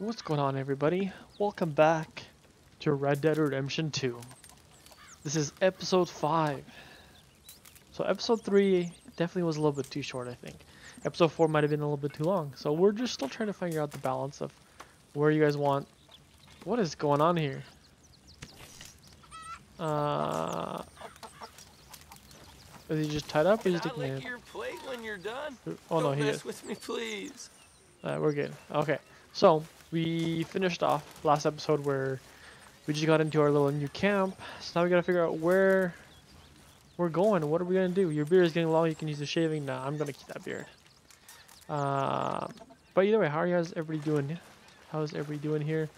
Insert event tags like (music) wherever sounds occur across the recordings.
What's going on everybody? Welcome back to Red Dead Redemption 2. This is episode 5. So episode 3 definitely was a little bit too short I think. Episode 4 might have been a little bit too long. So we're just still trying to figure out the balance of where you guys want... What is going on here? Uh... Is he just tied up or is he taking a your plate when you're done? Oh no, Don't he mess is. with me, please. Alright, we're good. Okay, so we finished off last episode where we just got into our little new camp. So now we gotta figure out where we're going. What are we gonna do? Your beard is getting long. You can use the shaving. Nah, I'm gonna keep that beard. Uh, but either way, how are you guys? Everybody doing? How's everybody doing here?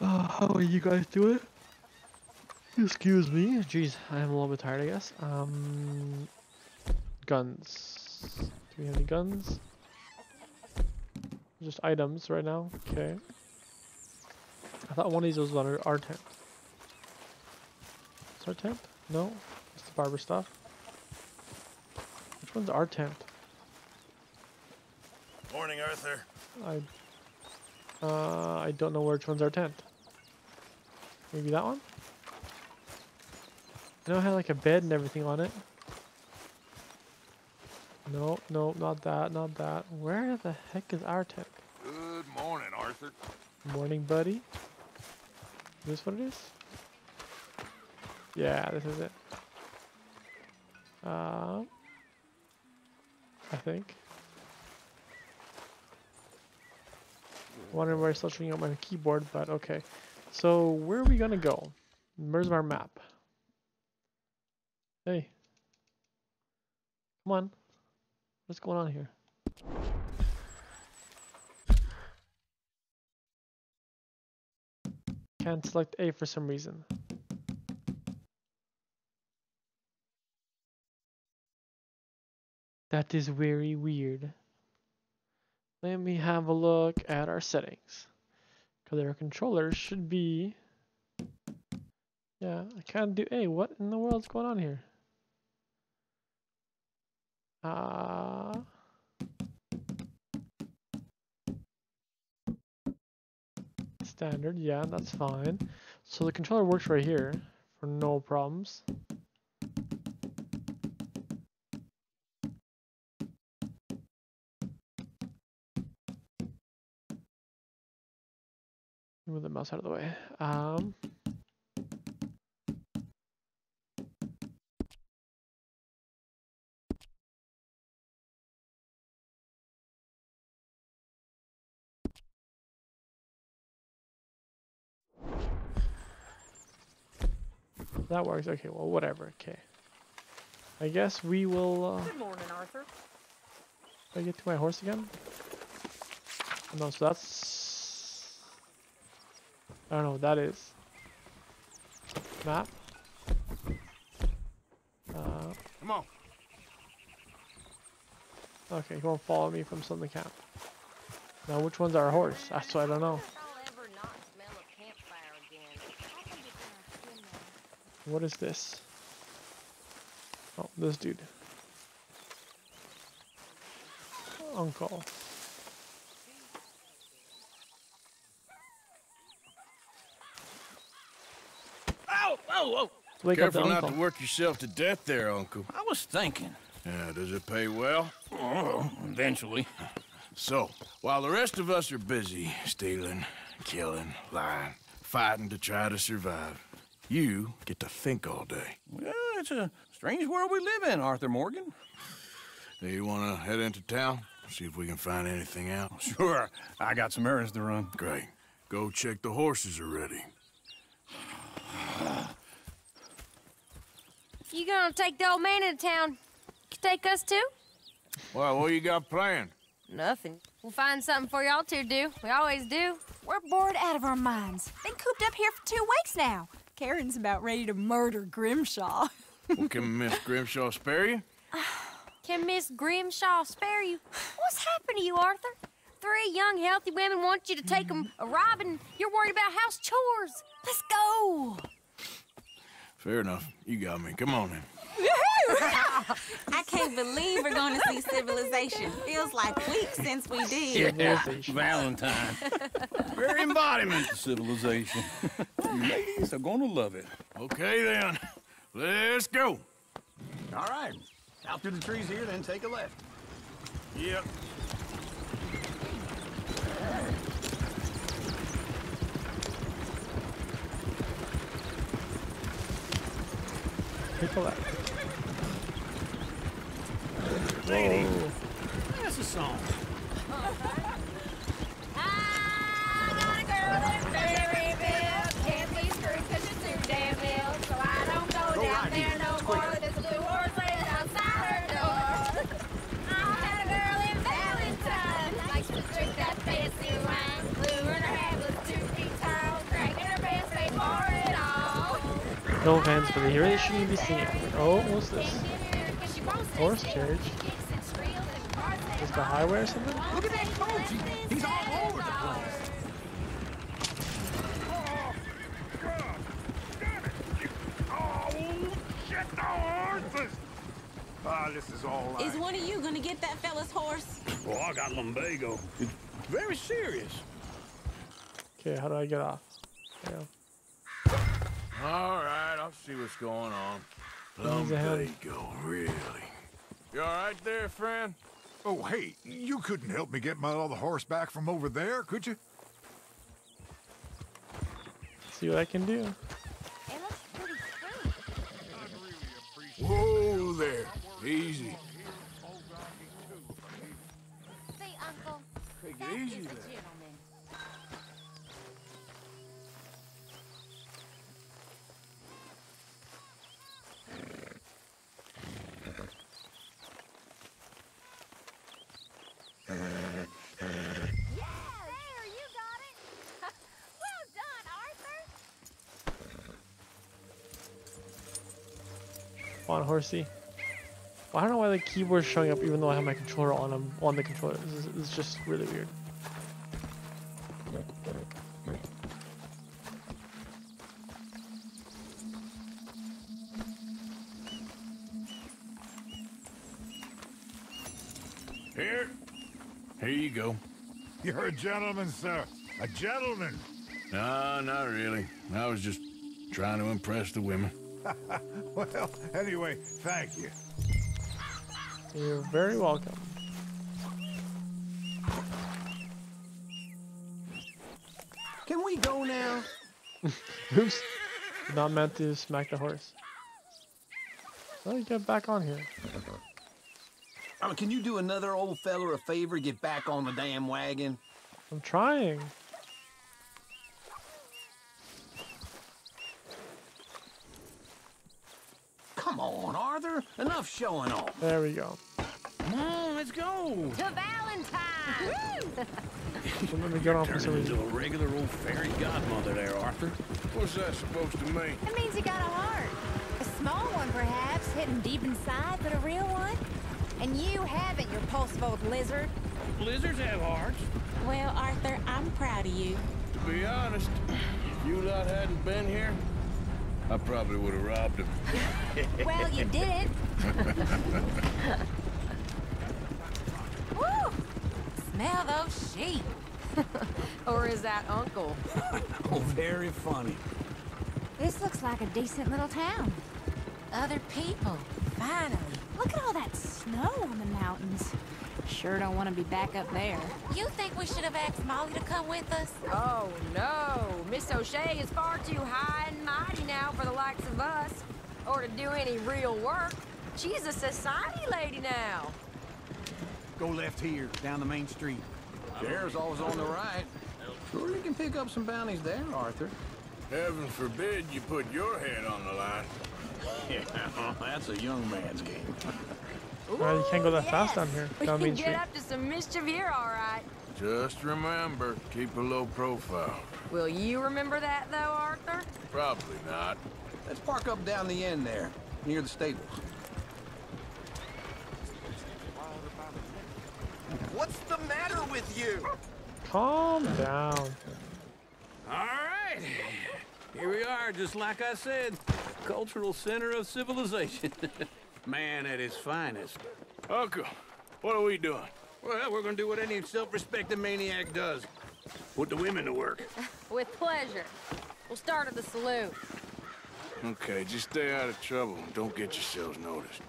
Uh, how are you guys doing? Excuse me. Jeez, I am a little bit tired, I guess. Um, guns. Do we have any guns? Just items right now. Okay. I thought one of these was on our, our tent. Is our tent? No? It's the barber stuff. Which one's our tent? Morning, Arthur. I uh I don't know which one's our tent. Maybe that one? I know it had like a bed and everything on it. No, no, not that, not that. Where the heck is our tent? Good morning, Arthur. Morning, buddy. Is this what it is? Yeah, this is it. Um, I think. Wondering why I'm still showing up my keyboard, but okay. So where are we gonna go? Where's our map? Hey. Come on. What's going on here? Can't select A for some reason. That is very weird. Let me have a look at our settings. Because our controller should be... Yeah, I can't do A. What in the world's going on here? Uh... Standard, yeah, that's fine. So the controller works right here for no problems. Move the mouse out of the way. Um, that works. Okay, well, whatever. Okay. I guess we will. Uh, Good morning, Arthur. Did I get to my horse again? No, so that's... I don't know what that is. Map? Uh, Come on. okay, you won't follow me from Sunday Camp. Now, which one's our horse? That's what I don't know. I'll ever not smell a campfire again. What is this? Oh, this dude. Uncle. Ow! Oh, oh! Wake Careful up not uncle. to work yourself to death there, Uncle. I was thinking. Yeah, does it pay well? Oh, eventually. So, while the rest of us are busy stealing, killing, lying, fighting to try to survive, you get to think all day. Well, it's a strange world we live in, Arthur Morgan. Do you want to head into town? See if we can find anything out? (laughs) Sure, I got some errands to run. Great. Go check the horses are ready. You gonna take the old man into town? Take us too? Well, what you got planned? Nothing. We'll find something for y'all to do. We always do. We're bored out of our minds. Been cooped up here for two weeks now. Karen's about ready to murder Grimshaw. (laughs) well, can Miss Grimshaw spare you? (sighs) Can Miss Grimshaw spare you? What's happened to you, Arthur? Three young, healthy women want you to take them a robbing. You're worried about house chores. Let's go. Fair enough. You got me. Come on then. (laughs) I can't believe we're going to see civilization. Feels like weeks since we did. Civilization. Valentine. (laughs) Very embodiment of civilization. you ladies are gonna love it. Okay, then. Let's go. All right. Out through the trees here, then take a left. Yep. Take a left. Lady, Whoa. that's a song. No offense, but here they shouldn't be singing. Oh, what's this? Horse carriage? Is the highway or something? Look at that coach. He's all over the place. Ah, this is all right. Is one of you going to get that fella's horse? Oh, I got lumbago. It's very serious. Okay, how do I get off? There. All right, I'll see what's going on. Needs a hand. Lumbago, really. You all right there, friend? Oh, hey, you couldn't help me get my other horse back from over there, could you? See what I can do. Whoa there. Easy. See, Uncle, Take that it is easy a there. gentleman. Yeah, there, you got it. well done, Arthur. Come on, horsey. Well, I don't know why the keyboard's showing up even though I have my controller on them on the controller. This is, this is just really weird. Here. Here you go. You're a gentleman, sir. A gentleman. No, not really. I was just trying to impress the women. (laughs) Well, anyway, thank you. You're very welcome. Can we go now? (laughs) Oops. Not meant to smack the horse. Let me get back on here. Uh, can you do another old fella a favor? Get back on the damn wagon. I'm trying. Come on, Arthur. Enough showing off. There we go. Come on, let's go. To Valentine. Let me get on for some reason. a regular old fairy godmother there, Arthur. What's that supposed to mean? It means you got a heart. A small one, perhaps, hidden deep inside, but a real one. And you haven't, your repulsive old lizard. Lizards have hearts. Well, Arthur, I'm proud of you. To be honest, if you lot hadn't been here, I probably would have robbed him. (laughs) Well, you did. (laughs) Woo! Smell those sheep. (laughs) or is that Uncle? Oh, very funny. This looks like a decent little town. Other people, finally. Look at all that snow on the mountains. Sure don't want to be back up there. You think we should have asked Molly to come with us? Oh no, Miss O'Shea is far too high and mighty now for the likes of us, or to do any real work. She's a society lady now. Go left here, down the main street. There's always on the right. Sure you can pick up some bounties there, Arthur. Heaven forbid you put your head on the line. (laughs) Yeah, that's a young man's game. Alright, you can't go that Ooh, fast down here. We Down can get Street. up to some mischief here, all right. Just remember, keep a low profile. Will you remember that, though, Arthur? Probably not. Let's park up down the end there, near the stables. What's the matter with you? Calm down. All right. Here we are, just like I said. Cultural center of civilization. (laughs) Man at his finest. Uncle, what are we doing? Well, we're gonna do what any self-respecting maniac does. Put the women to work. (laughs) With pleasure. We'll start at the saloon. Okay, just stay out of trouble. and Don't get yourselves noticed.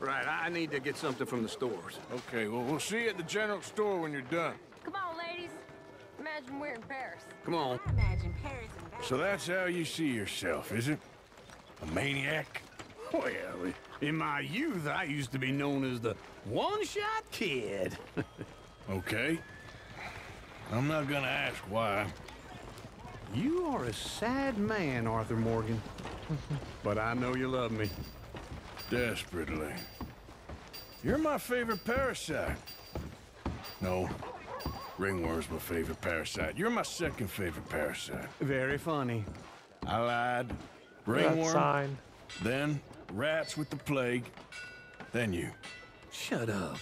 Right, I need to get something from the stores. Okay, well, we'll see you at the general store when you're done. Come on, ladies. Imagine we're in Paris. Come on. I imagine Paris and back. So that's how you see yourself, is it? A maniac? Well, in my youth, I used to be known as the one-shot kid. (laughs) Okay. I'm not gonna ask why. you are a sad man, Arthur Morgan. (laughs) but I know you love me. Desperately. You're my favorite parasite. No. Ringworm's my favorite parasite. You're my second favorite parasite. Very funny. I lied. That Ringworm, sign. then rats with the plague, then you. Shut up.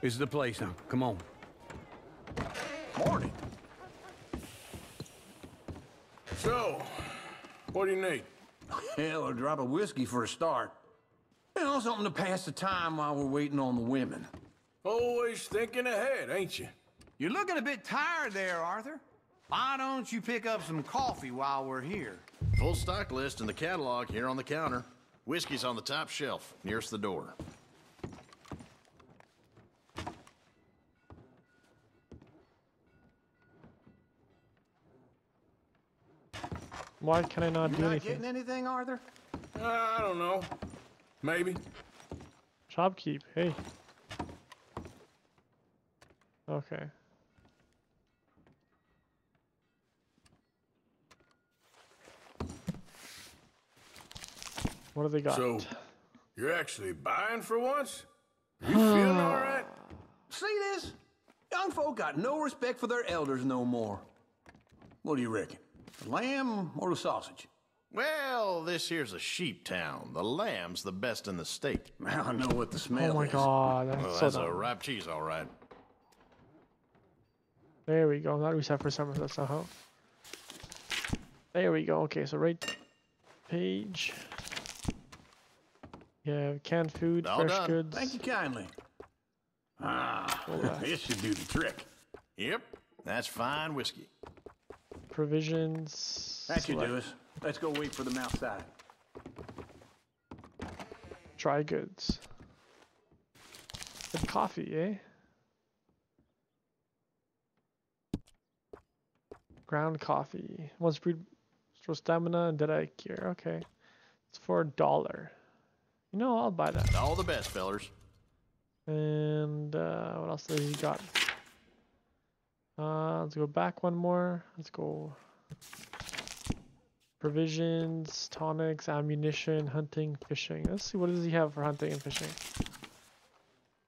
This is the place now. Come on. Morning. So, what do you need? Hell, a drop of whiskey for a start. You know, something to pass the time while we're waiting on the women. Always thinking ahead, ain't you? You're looking a bit tired there, Arthur. Why don't you pick up some coffee while we're here? Full stock list in the catalog here on the counter. Whiskey's on the top shelf, nearest the door. Why can I not You do not anything? getting anything, Arthur? Uh, I don't know. Maybe. Shopkeep. Hey. Okay. What do they got? So, you're actually buying for once? You (sighs) feeling all right? See this? Young folk got no respect for their elders no more. What do you reckon? The lamb or the sausage? Well, this here's a sheep town. The lamb's the best in the state. Now I know what the smell is. oh my is. god, that's Well, so that's a dumb. ripe cheese, all right. There we go. That we set for summer. That's not how. There we go. Okay, so right page. Yeah, canned food, All fresh done. goods. Thank you kindly. Ah, this should do the trick. Yep, that's fine whiskey. Provisions. That should select do us. Let's go wait for them outside. Dry goods. And coffee, eh? Ground coffee. Once brewed, restore stamina and deadeye cure. Okay. It's for a dollar. You know, I'll buy that. All the best, fellers. And uh, what else has he got? Uh, let's go back one more. Let's go. Provisions, tonics, ammunition, hunting, fishing. Let's see what does he have for hunting and fishing.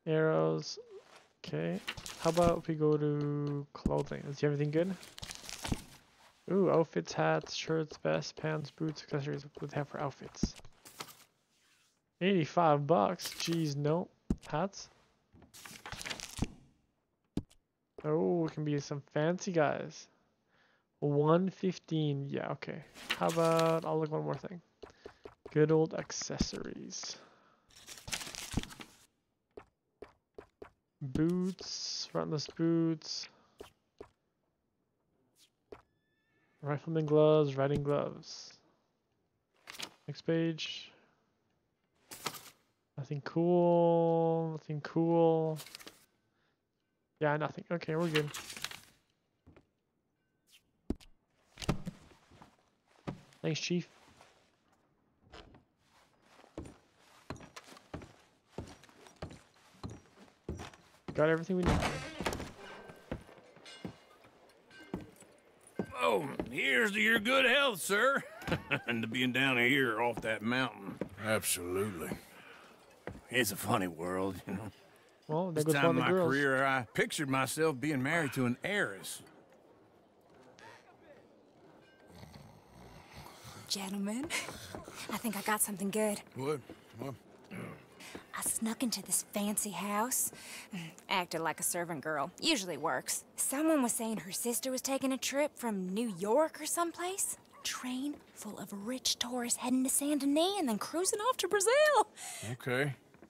Arrows. Okay. How about if we go to clothing? Does he have anything good? Ooh, outfits, hats, shirts, vests, pants, boots, accessories. What do they have for outfits? 85 bucks. Jeez, no. Hats. Oh, it can be some fancy guys. 115. Yeah, okay. How about I'll look one more thing. Good old accessories. Boots, frontless boots. Rifleman gloves, riding gloves. Next page. Nothing cool. Nothing cool. Yeah, nothing. Okay, we're good. Thanks, Chief. Got everything we need. Oh, here's to your good health, sir. (laughs) and to being down here off that mountain. Absolutely. It's a funny world, you know. Well, there This time in my girls. career, I pictured myself being married to an heiress. Gentlemen, I think I got something good. What? What? I snuck into this fancy house. Acted like a servant girl. Usually works. Someone was saying her sister was taking a trip from New York or someplace. train full of rich tourists heading to Saint Denis and then cruising off to Brazil. Okay.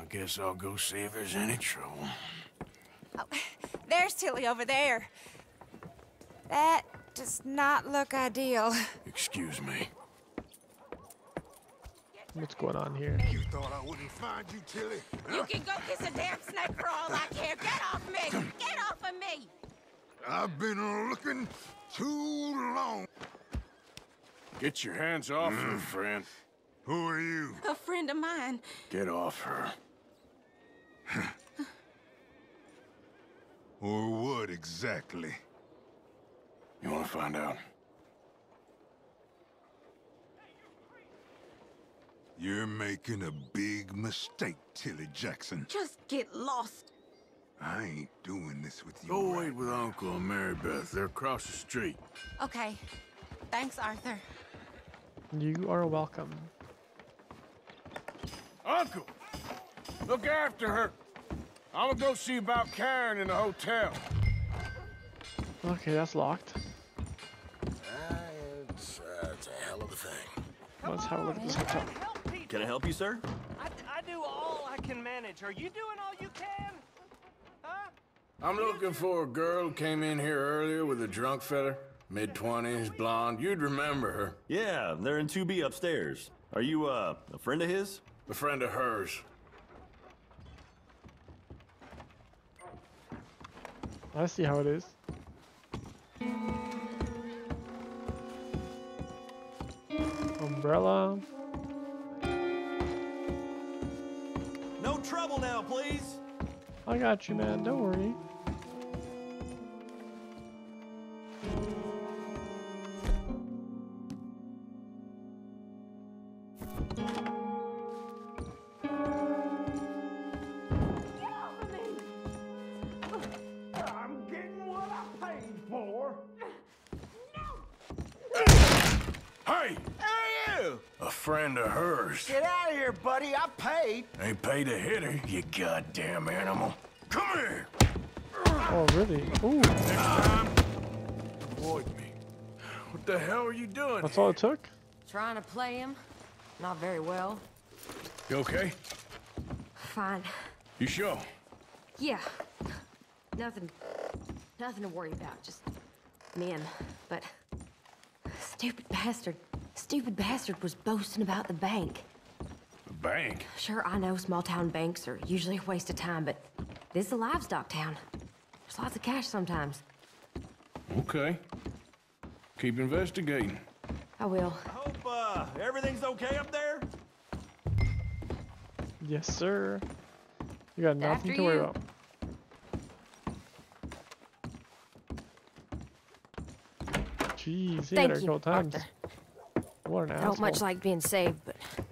I guess I'll go see if there's any trouble. Oh, There's Tilly over there. That does not look ideal. Excuse me. What's going on here? You thought I wouldn't find you, Tilly? You can go kiss a damn snake for all I care. Get off me! Get off of me! I've been looking too long. Get your hands off her, hmm. friend. Who are you? A friend of mine. Get off her. Or what exactly? You want to find out? You're making a big mistake, Tilly Jackson. Just get lost. I ain't doing this with you. Go right wait with Uncle and Mary Beth. They're across the street. Okay. Thanks, Arthur. You are welcome. Uncle! Look after her. I'm gonna go see about Karen in the hotel. Okay, that's locked. It's, uh, it's a hell of a thing. Let's have a look at this hotel. Can I help you, sir? I, I do all I can manage. Are you doing all you can? Huh? I'm looking for a girl who came in here earlier with a drunk fella. Mid-twenties, blonde. You'd remember her. Yeah, they're in 2B upstairs. Are you, uh, a friend of his? A friend of hers. I see how it is. Umbrella. No trouble now, please. I got you, man. Don't worry. Paid. Ain't paid a hitter, you goddamn animal. Come here! Oh, really? Ooh, Next time, avoid me. What the hell are you doing? that's all it took? Trying to play him. Not very well. You okay? Fine. You sure? Yeah. Nothing. Nothing to worry about. Just men. But stupid bastard. Stupid bastard was boasting about the bank. The bank? Sure, I know small town banks are usually a waste of time, but this is a livestock town. There's lots of cash sometimes. Okay. Keep investigating. I will. I hope, uh, everything's okay up there? Yes, sir. You got nothing After to worry you. about. Jeez, he Thank had her a you, couple times. Arthur. What an I asshole. don't much like being saved, but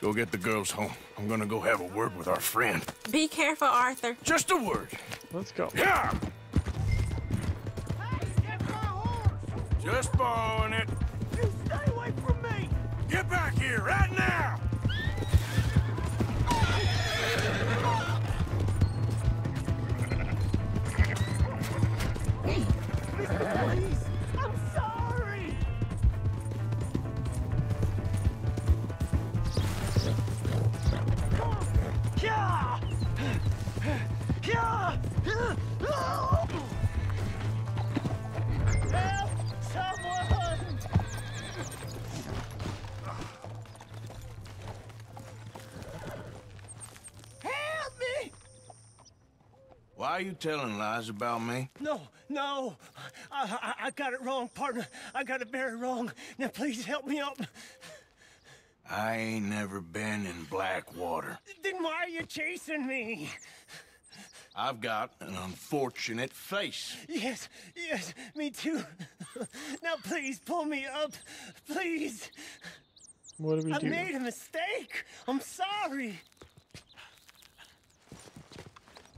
Go get the girls home. I'm gonna go have a word with our friend. Be careful, Arthur. Just a word. Let's go. Yeah! Just borrowing it. You stay away from me! Get back here right now! Telling lies about me? No, no. I, I, I got it wrong, partner. I got it very wrong. Now, please help me up. I ain't never been in Blackwater. Then why are you chasing me? I've got an unfortunate face. Yes, yes, me too. now, please pull me up. Please. What do we I do? made a mistake. I'm sorry.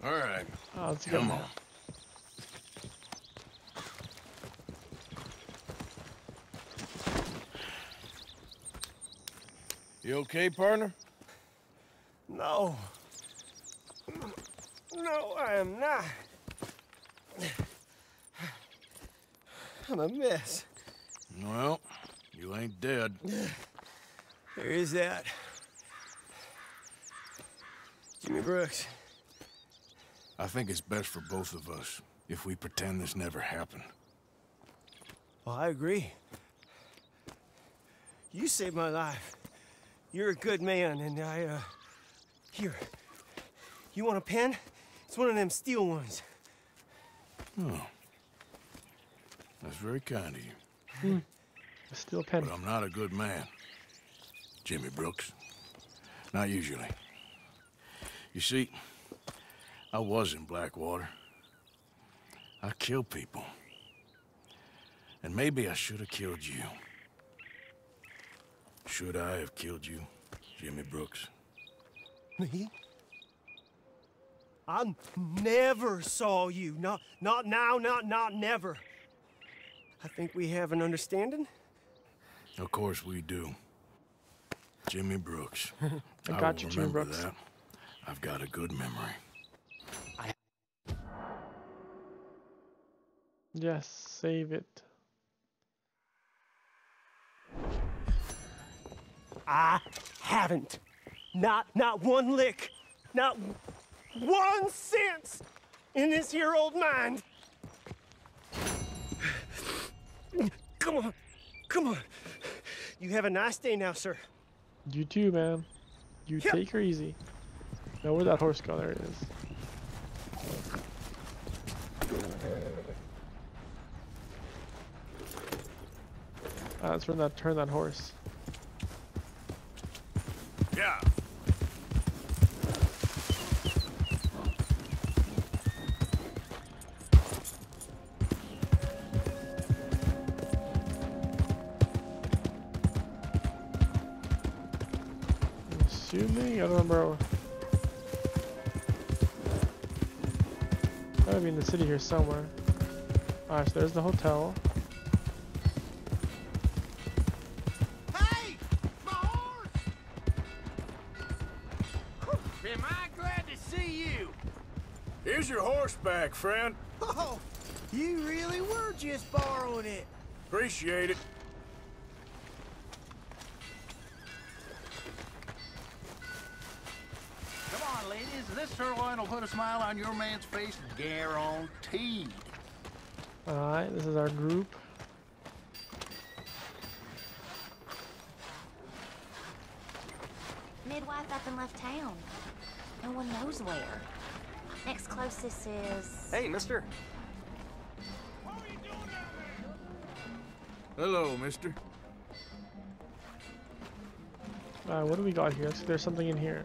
All right. Oh, let's. Come on. You okay, partner? No. No, I am not. I'm a mess. Well, you ain't dead. There is that. Jimmy Brooks. I think it's best for both of us if we pretend this never happened. Well, I agree. You saved my life. You're a good man, and I, uh... Here. You want a pen? It's one of them steel ones. Oh. That's very kind of you. Hmm. A Steel pen. But I'm not a good man. Jimmy Brooks. Not usually. You see, I was in Blackwater. I killed people. And maybe I should have killed you. Should I have killed you, Jimmy Brooks? Me? I never saw you. Not, not now, not, not never. I think we have an understanding. Of course we do. Jimmy Brooks. (laughs) I got will you, Jimmy remember Brooks. That. I've got a good memory. Yes, save it. I haven't. Not, not one lick. Not one cent in this here old mind. Come on. Come on. You have a nice day now, sir. You too, man. You Yeah. take her easy. Now where'd that horse go? There it is. Ah, let's run that turn that horse. Yeah. I'm assuming I don't remember. Gotta be in the city here somewhere. Alright, so there's the hotel. Your horseback, friend. Oh, you really were just borrowing it. Appreciate it. Come on, ladies. This sirloin will put a smile on your man's face, guaranteed. Alright, this is our group. Midwife up and left town. No one knows where. Next closest is. Hey, mister. Hello, mister. Alright, what do we got here? Let's there's something in here.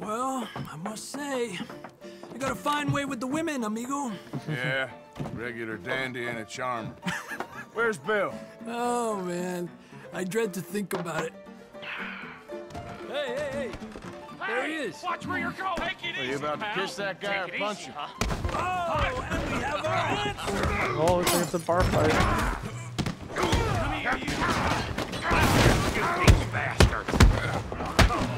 Well, I must say, you got a fine way with the women, amigo. Yeah, regular dandy and a charmer. Where's Bill? Oh, man. I dread to think about it. Hey, hey, hey. There he is. Watch where you're going. Take it Are you about to kiss that guy or punch him? Oh, and we have our answer. Oh, looks like it's a bar fight. Come here, you. bastard.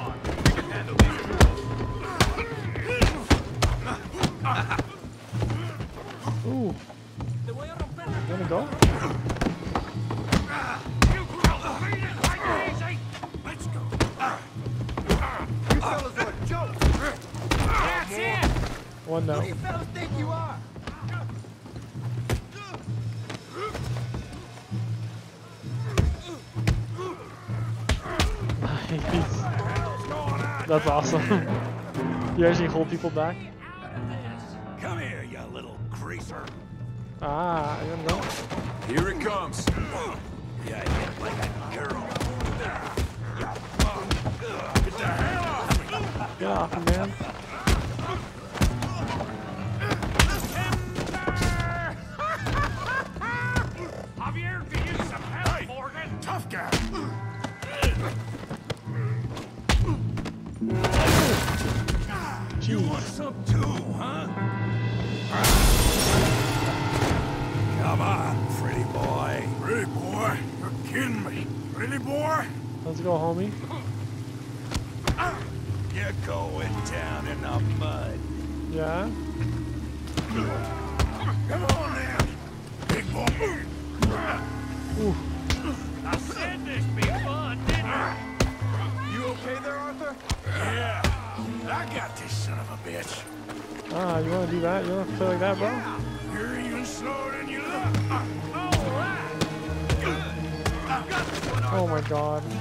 Ooh. You wanna go? Fellas. One Who no. (laughs) do you fellas think you are? That's awesome. (laughs) you actually hold people back? Come here, you little greaser. Ah, I don't know. Here it comes. Yeah, yeah, like a girl. Get the hell off me. Get off him, man. Javier, do you some help, Morgan? Tough guy. You want some Come on, pretty boy. Pretty boy, you're kidding me. Pretty boy? Let's go, homie. You're going down in the mud. Yeah? Come on now, big boy. Ooh. I said this be fun, didn't I? You okay there, Arthur? Yeah, I got this son of a bitch. Ah, you wanna do that? You wanna play like that, bro? You're Oh my god. Him.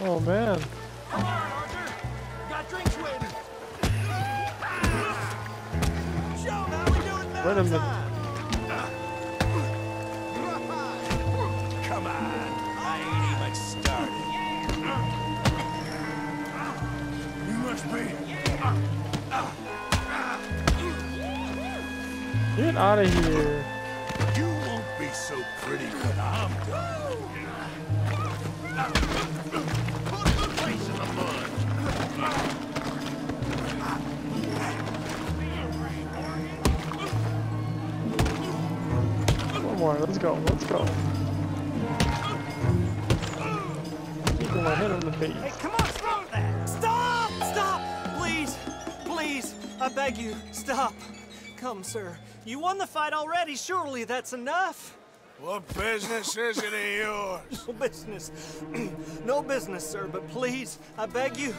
Oh man. Come on, Get out of here. You won't be so pretty when I'm done. Put the place in the mud. One more. Let's go. Let's go. Keep my head on the face. Hey, come on, stop that! Stop! Stop! Please! Please! I beg you, stop! Come, sir. You won the fight already. Surely that's enough. What business is it of yours? (laughs) No business. (clears throat) no business, sir, but please, I beg you.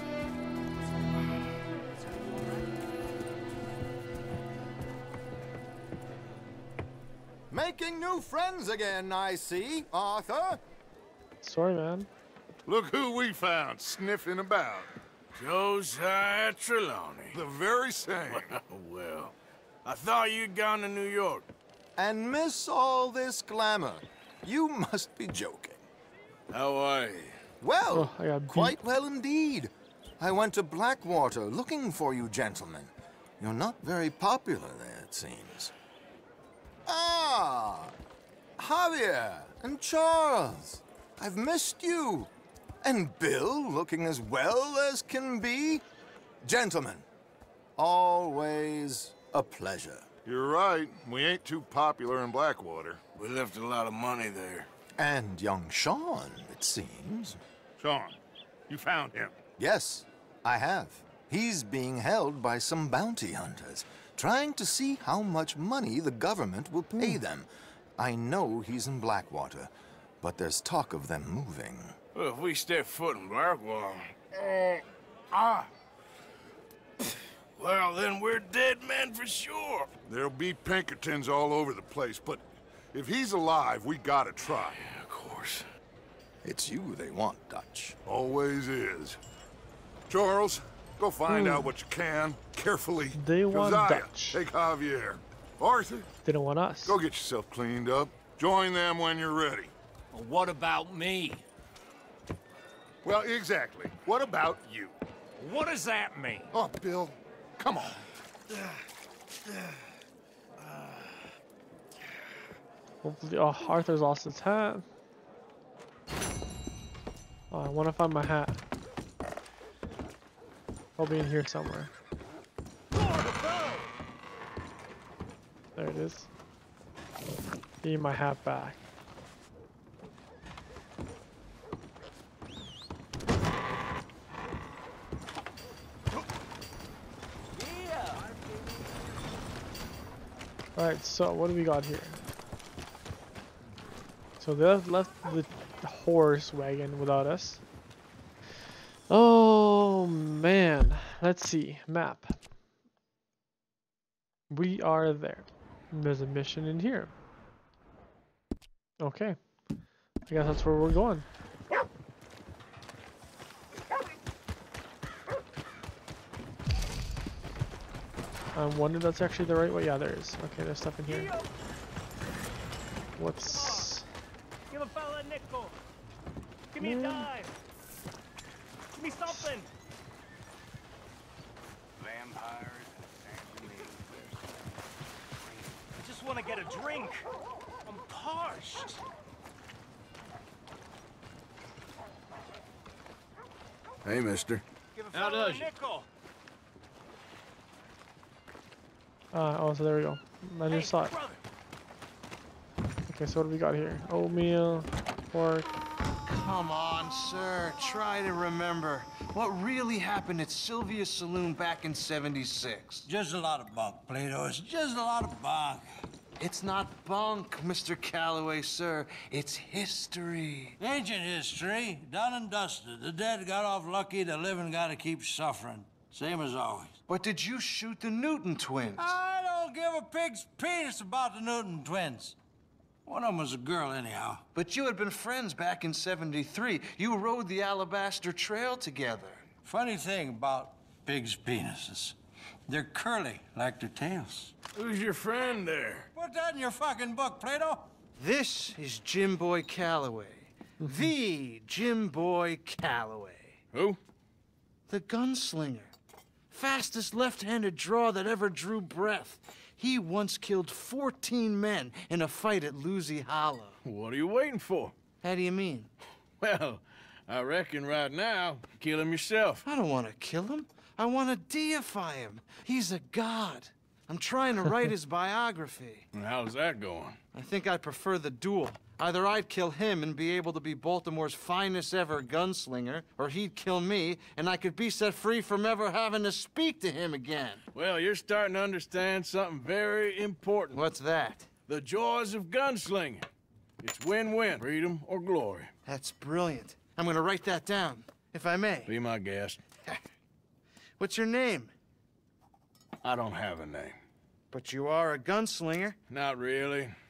Making new friends again, I see, Arthur. Sorry, man. Look who we found sniffing about. Josiah Trelawney. The very same. (laughs) well, I thought you'd gone to New York. And miss all this glamour. You must be joking. How are you? Well, Oh, I got quite well indeed. I went to Blackwater looking for you gentlemen. You're not very popular there, it seems. Ah, Javier and Charles. I've missed you. And Bill looking as well as can be. Gentlemen, always a pleasure. You're right. We ain't too popular in Blackwater. We left a lot of money there. And young Sean, it seems. Sean, you found him. Yes, I have. He's being held by some bounty hunters, trying to see how much money the government will pay them. I know he's in Blackwater, but there's talk of them moving. Well, if we step foot in Blackwater... Uh, ah. Well, then we're dead men for sure. There'll be Pinkertons all over the place, but if he's alive, we gotta try. Yeah, Of course. It's you they want, Dutch. Always is. Charles, go find Hmm. out what you can, carefully. They want Josiah, Dutch. take Javier. Arthur, They don't want us. go get yourself cleaned up. Join them when you're ready. Well, what about me? Well, exactly. What about you? What does that mean? Oh, Bill, come on. Hopefully, oh, Arthur's lost his hat. Oh, I want to find my hat. I'll be in here somewhere. There it is. Need my hat back. Alright, so what do we got here? So they left, left the horse wagon without us. Oh man, let's see, map. We are there. There's a mission in here. Okay. I guess that's where we're going. I wonder if that's actually the right way. Yeah, there is. Okay, there's stuff in here. What's... Give a fella a nickel. Give me a dime. Give me something. Vampires I just want to get a drink. I'm parched. Hey, mister. Give a How fella does a it? nickel. Uh, oh, so there we go. I just saw it. Okay, so what do we got here? Oatmeal, pork. Come on, sir. Try to remember. What really happened at Sylvia's Saloon back in 76? Just a lot of bunk, Plato. It's just a lot of bunk. It's not bunk, Mr. Calloway, sir. It's history. Ancient history, done and dusted. The dead got off lucky, the living gotta keep suffering. Same as always. But did you shoot the Newton twins? I don't give a pig's penis about the Newton twins. One of them was a girl, anyhow. But you had been friends back in 73. You rode the Alabaster Trail together. Funny thing about pigs' penises. They're curly, like their tails. Who's your friend there? Put that in your fucking book, Plato. This is Jim Boy Calloway. (laughs) the Jim Boy Calloway. Who? The gunslinger. Fastest left-handed draw that ever drew breath. He once killed 14 men in a fight at Lucy Hollow. What are you waiting for? How do you mean? Well, I reckon right now, kill him yourself. I don't want to kill him. I want to deify him. He's a god. I'm trying to write his (laughs) biography. How's that going? I think I prefer the duel. Either I'd kill him and be able to be Baltimore's finest ever gunslinger, or he'd kill me and I could be set free from ever having to speak to him again. Well, you're starting to understand something very important. What's that? The joys of gunslinging. It's win-win, freedom or glory. That's brilliant. I'm gonna write that down, if I may. Be my guest. (laughs) What's your name? I don't have a name. But you are a gunslinger. Not really.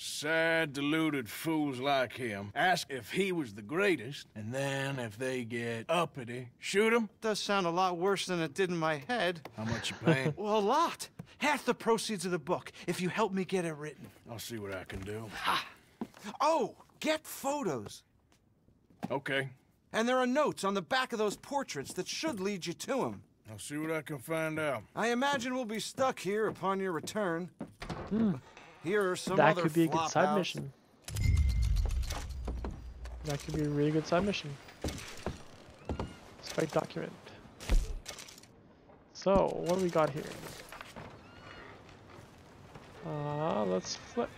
sad, deluded fools like him, ask if he was the greatest, and then if they get uppity, shoot him? Does sound a lot worse than it did in my head. How much you paying? (laughs) well, a lot. Half the proceeds of the book, if you help me get it written. I'll see what I can do. Ha! Oh, get photos. Okay. And there are notes on the back of those portraits that should lead you to him. I'll see what I can find out. I imagine we'll be stuck here upon your return. Hmm. Here are some that could be a good side mission. That could be a really good side mission. Spike document. So, what do we got here? Uh, let's flip.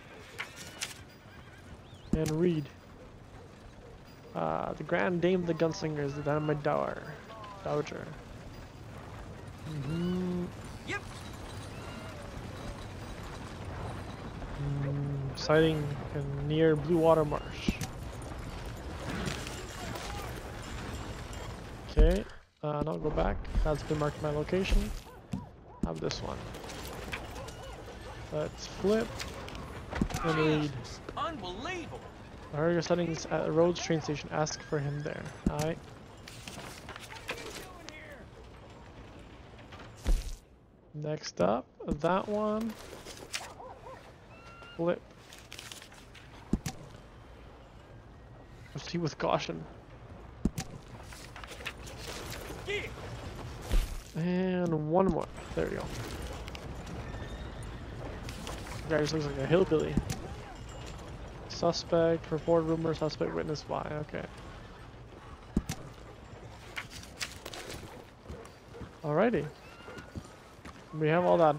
And read. Uh, the Grand Dame of the Gunslingers, the Dynamite Dower. Dowager. Mm -hmm. Yep. Mm, sighting near Bluewater Marsh. Okay, uh, now go back. That's been marked my location. Have this one. Let's flip and read. Unbelievable. I heard your settings at Rhodes train station. Ask for him there. Alright. Next up, that one. Flip. Proceed with caution. And one more. There we go. Guy just looks like a hillbilly. Suspect, report rumor, suspect witness why. Okay. Alrighty. We have all that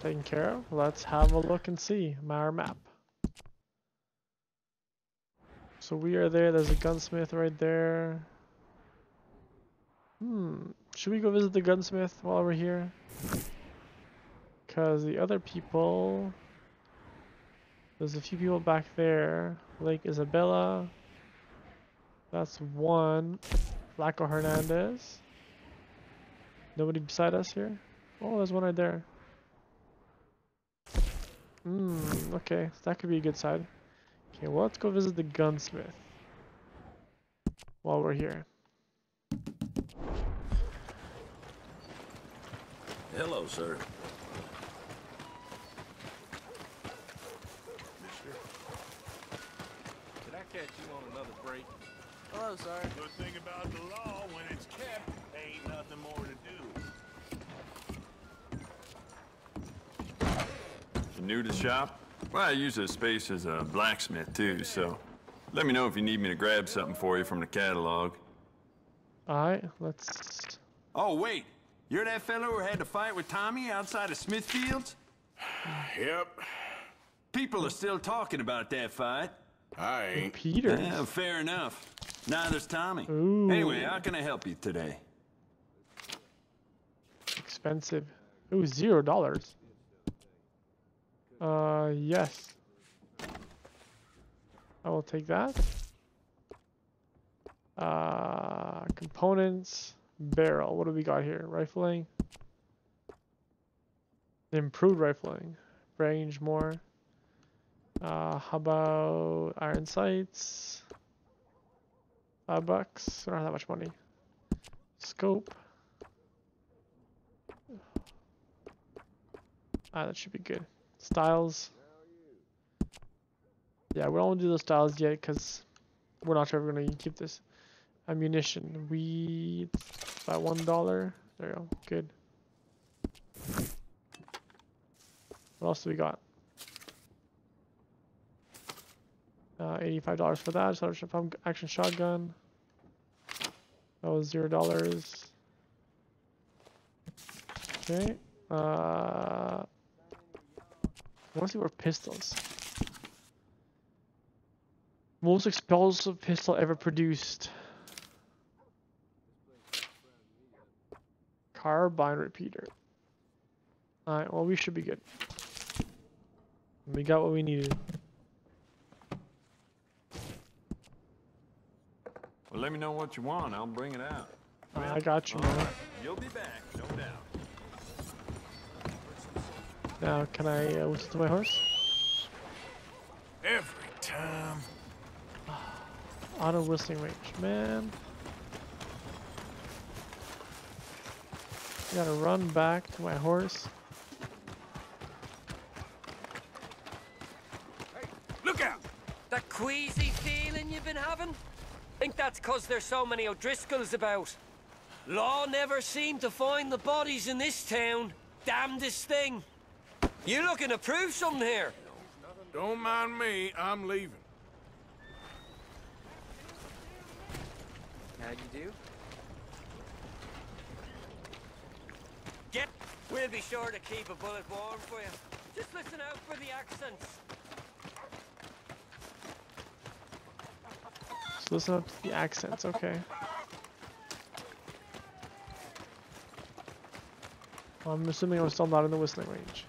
taken care of. Let's have a look and see our map. So we are there. There's a gunsmith right there. Hmm. Should we go visit the gunsmith while we're here? Because the other people... There's a few people back there. Lake Isabella. That's one. Flaco Hernandez. Nobody beside us here? Oh, there's one right there. Hmm, okay. That could be a good side. Okay, well, let's go visit the gunsmith. While we're here. Hello, sir. Did I catch you on another break? Hello, sir. Good thing about the law, when it's kept, ain't nothing more to do. You new to shop? Well, I use this space as a blacksmith too, so let me know if you need me to grab something for you from the catalog. Alright, let's... Oh, wait. You're that fellow who had to fight with Tommy outside of Smithfields? (sighs) yep. People are still talking about that fight. I ain't. Peter. Yeah, fair enough. Neither's Tommy. Ooh. Anyway, how can I help you today? Expensive. Ooh, zero dollars. Uh, yes. I will take that. Uh, components, barrel. What do we got here? Rifling. Improved rifling. Range more. Uh, how about iron sights? Five bucks. I don't have that much money. Scope. Ah, that should be good. Styles. Yeah, we don't do the styles yet because we're not sure if we're gonna keep this. Ammunition. We about one dollar. There you go. Good. What else do we got? Uh, eighty-five dollars for that. So pump action shotgun. That was zero dollars. Okay. Uh. I want to see where pistols. Most explosive pistol ever produced. Carbine repeater. Alright, well we should be good. We got what we needed. Well, let me know what you want. I'll bring it out. I got you, man. right. You'll be back, no doubt. Now, can I uh, whistle to my horse? Every time. (sighs) Auto whistling range, man. Gotta run back to my horse. Hey, look out! That queasy feeling you've been having? Think that's cause there's so many O'Driscolls about. Law never seemed to find the bodies in this town. Damnedest thing. You looking to prove something here? Don't mind me, I'm leaving. How you do? Get. We'll be sure to keep a bullet warm for you. Just listen out for the accents. So listen up to the accents, okay. I'm assuming I'm still not in the whistling range.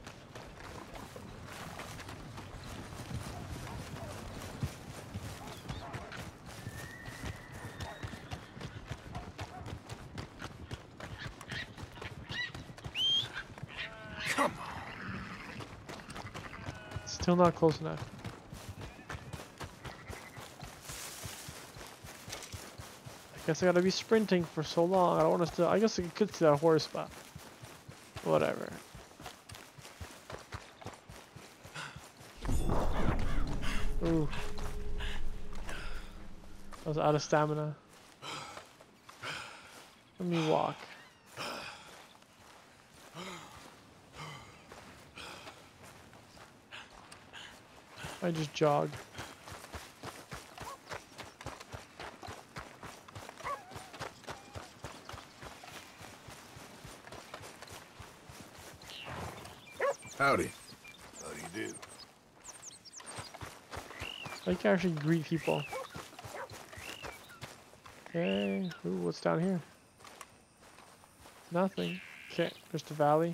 Not close enough. I guess I gotta be sprinting for so long. I don't want to still. I guess I could see that horse, but whatever. Ooh. I was out of stamina. Let me walk. I just jog. Howdy. How do you do? I can actually greet people. Okay, ooh, what's down here? Nothing. Okay, just the valley.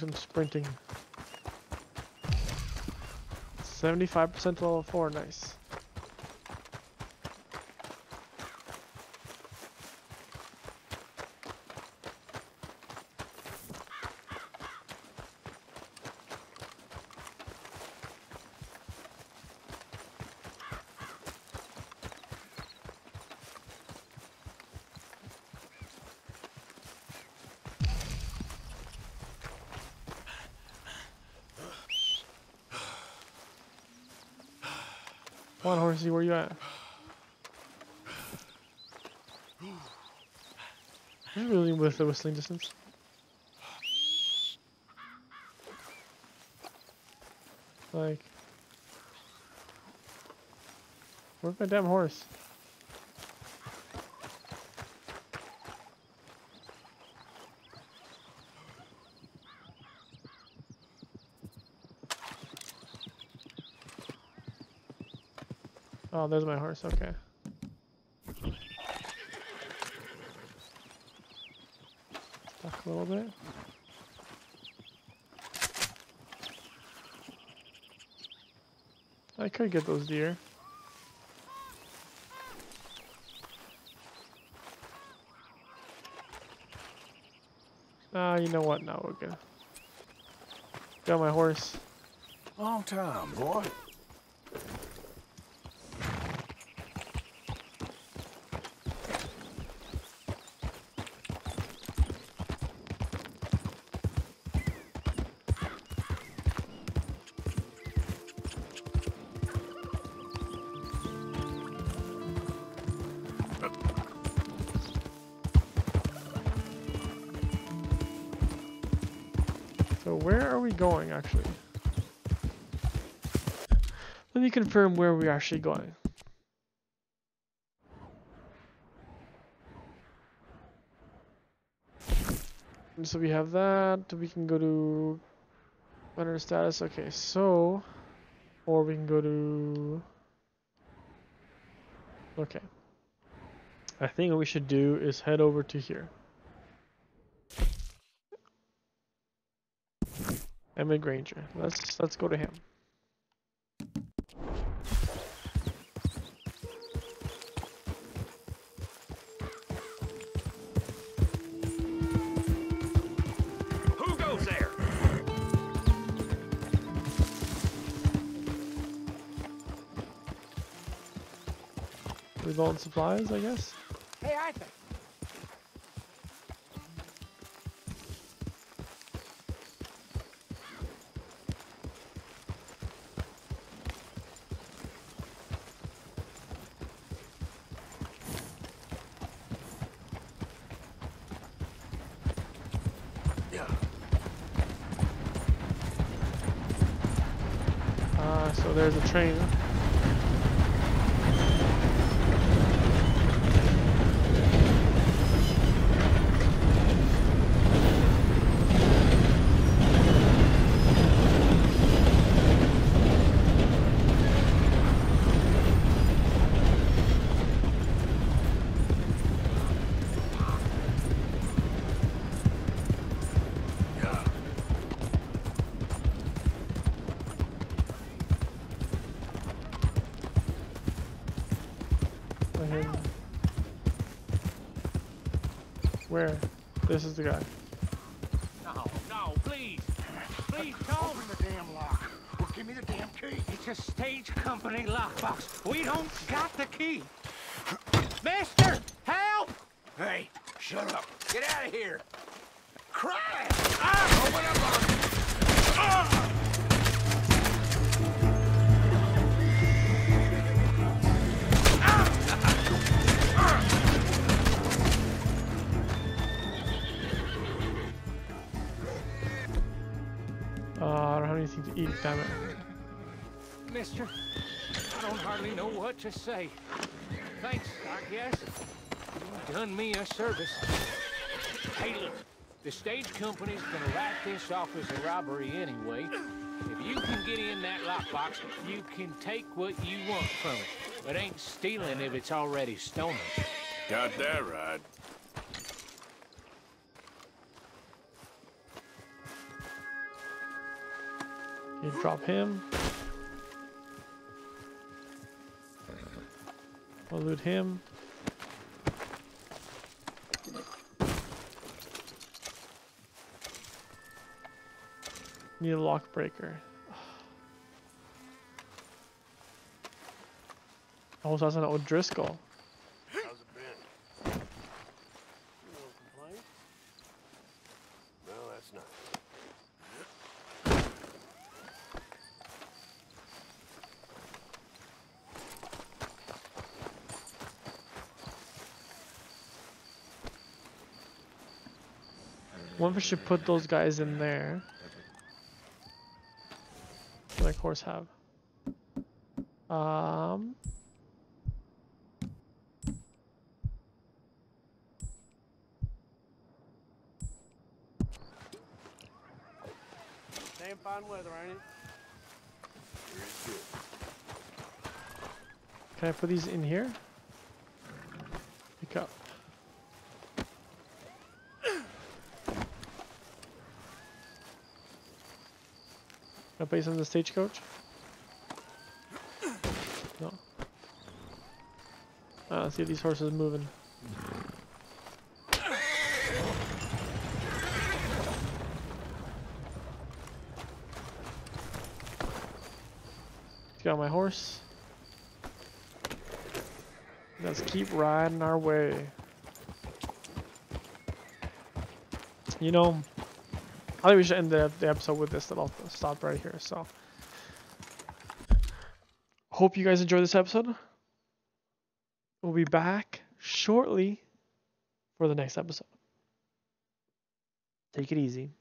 Some sprinting. 75% level 4, nice. Come on, horsey, where you at? I'm really with the whistling distance. Like, where's my damn horse? Oh, there's my horse, okay. Stuck a little bit. I could get those deer. Ah, you know what? Now we're good. Got my horse. Long time, boy. Confirm where we're actually going. And so we have that. We can go to under status. Okay, so or we can go to Okay. I think what we should do is head over to here. Emmett Granger. Let's let's go to him. Revolt supplies, I guess. Hey, Arthur. Ah, so there's a train. This is the guy. No, no, please. Please don't. Open the damn lock. Or give me the damn key. It's a stage company lockbox. We don't got the key. Mister, help! Hey, shut up. Get out of here. Cry! Ah! Open up, Arthur. Ah! Anything to eat, damn it. Mister, I don't hardly know what to say. Thanks, I guess. You've done me a service. Hey, look. The stage company's gonna write this off as a robbery anyway. If you can get in that lockbox, you can take what you want from it. But ain't stealing if it's already stolen. Got that right. You drop him. I'll loot him. Need a lock breaker. (sighs) Also has an O'Driscoll. How's it been? No complaints? No, that's not. Wonder if we should put those guys in there. Like horse have. Um. Damn fine weather, ain't it? Sure is good. Can I put these in here? Pick up. Can I place on the stagecoach? No. Ah, let's see these horses moving. Got my horse. Let's keep riding our way. You know, I think we should end the, the episode with this little stop right here. So, hope you guys enjoyed this episode. We'll be back shortly for the next episode. Take it easy.